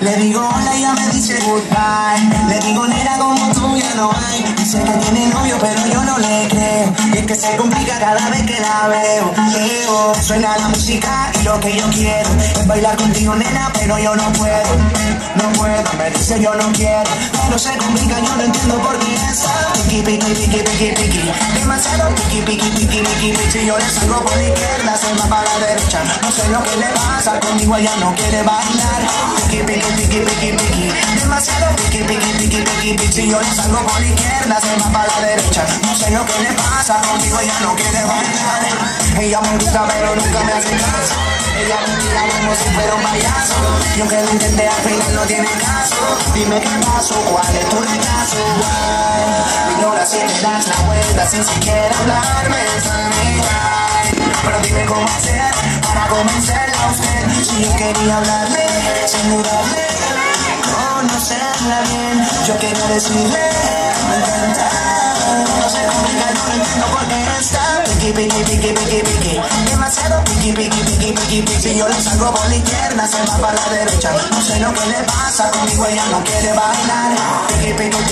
Le digo hola ella me dice goodbye. Le digo nena como tú ya no hay Dice que tiene novio pero yo no le creo. Y es que se complica cada vez que la veo. Leo, suena la música y lo que yo quiero Es bailar contigo nena pero yo no puedo. No puedo, me dice yo no quiero. Pero se complica, yo no entiendo por qué está Piqui, piqui, piqui, piqui, piqui. Demasiado piqui, piqui, piqui, piqui Yo le salgo por la izquierda, se va para la derecha. No sé lo que le pasa, conmigo ella no quiere bailar. Piqui, piqui, piqui, piqui, piqui. Demasiado piqui, piqui, piqui, piqui, piqui Yo le salgo por la izquierda, se va para la derecha. No sé lo que le pasa, conmigo ella no quiere bailar. Ella me gusta pero nunca me hace caso. Ella me mira como si fuera un payaso. Y aunque lo intenté al final no tiene caso. Dime qué pasó, cuál es tu rechazo? Ignora si te das la vuelta sin siquiera hablarme convencerla a usted yo quería hablarle, sin dudarle Conocerla bien, yo quería decirle Me encanta No se complica, no entiendo por qué está Piqui, piqui, piqui, piqui, piqui Demasiado piqui, piqui, piqui, piqui, piqui. Si yo le salgo por la izquierda, se va para la derecha. No sé lo que le pasa, conmigo ella no quiere bailar. Piqui, piqui, piqui,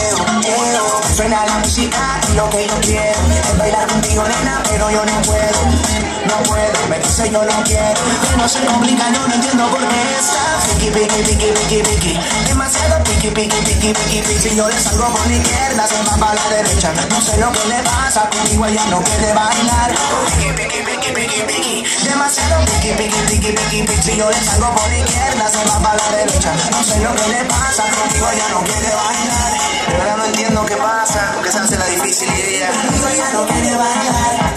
La música y lo que yo quiero Es bailar contigo nena pero yo no puedo No puedo, me dice yo no quiero No se complica, yo no entiendo por qué está Piqui, piqui, piqui, piqui, piqui Demasiado piqui, piqui, piqui, piqui, piqui yo le salgo por la izquierda, se va para la derecha No sé lo que le pasa, conmigo ella no quiere bailar Piqui, piqui, piqui, piqui, piqui Demasiado piqui, piqui, piqui, piqui, piqui yo le salgo por la izquierda, se va para la derecha No sé lo que le pasa, conmigo ella no quiere bailar qué pasa, porque se hace la difícil y ella no quiere bailar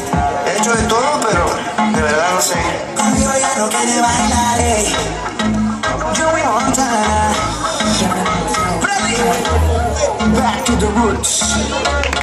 He hecho de todo, pero de verdad no sé. Conmigo ella no quiere bailar, ey Joey Montana Ready? Back to the roots